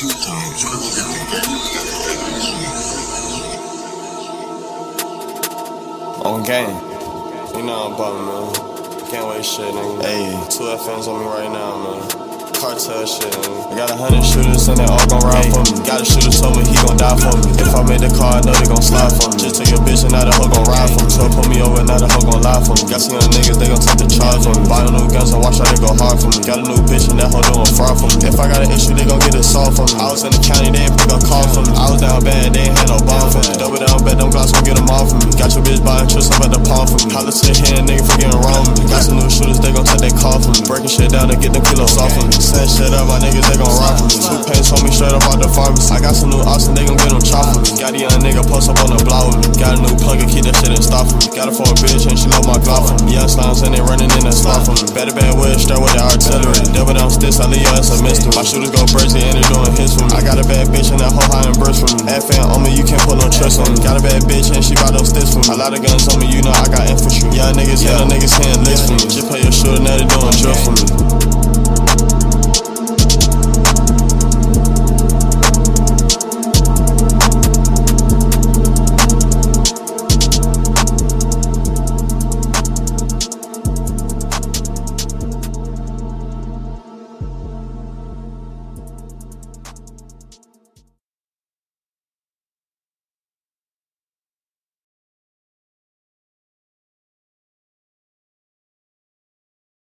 two times. On game. You know I'm bumming, man. Can't wait shit, nigga. Hey, two FNs on me right now, man shit. I got a hundred shooters and they all gon' ride for me. Got a shooter me he gon' die for me. If I made the car, I know they gon' slide for me. Just took your bitch and now the hoe gon' ride for me. So put me over, now the hoe gon' lie for me. Got some young niggas, they gon' take the charge on me. Buy new guns and watch how they go hard for me. Got a new bitch and that hoe doing fraud for me. If I got an issue, they gon' get it solved for me. I was in the county, they ain't pick up call for me. I was down bad, they ain't had no bomb for me. Double down bet, them glocks gon' get them off for me. Got your bitch buying trips up at the palm for me. Holla to the hand, nigga, for getting wrong with me. Got some new shooters, they gon' take their call for me. Shit down to get them kilos off for me. Set shit up, my niggas, they gon' rock me. Two pants on me straight up out the pharmacy. I got some new ops they gon' get them chop me. Got a young nigga post up on the block with me. Got a new plug and keep that shit in stock for me. Got it for a bitch and she love my Glock for me. Young slimes and they running in that slot for me. Better bad with straight with the artillery. Double down sticks, I leave ass a mystery. My shooters go crazy and they doing hits for me. I got a bad bitch and that whole high and burst for me. FN on me, you can't put no trust on me. Got a bad bitch and she got those sticks for me. A lot of guns on me, you know I got infantry. Young niggas, yeah, niggas for me.